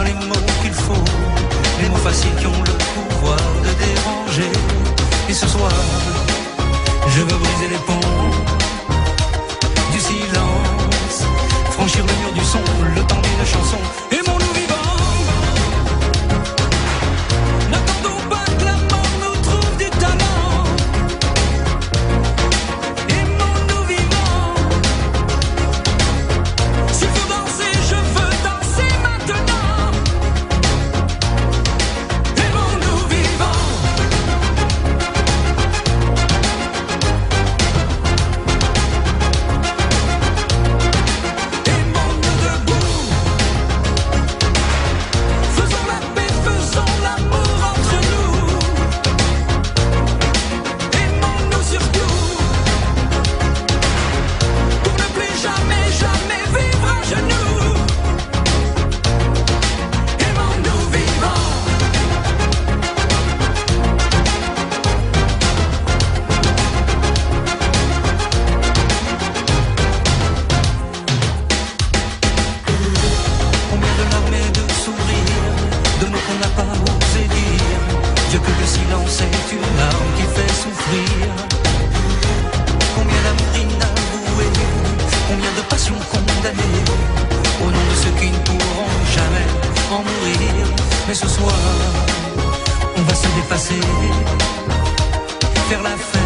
running Mais ce soir, on va se dépasser, faire la fête.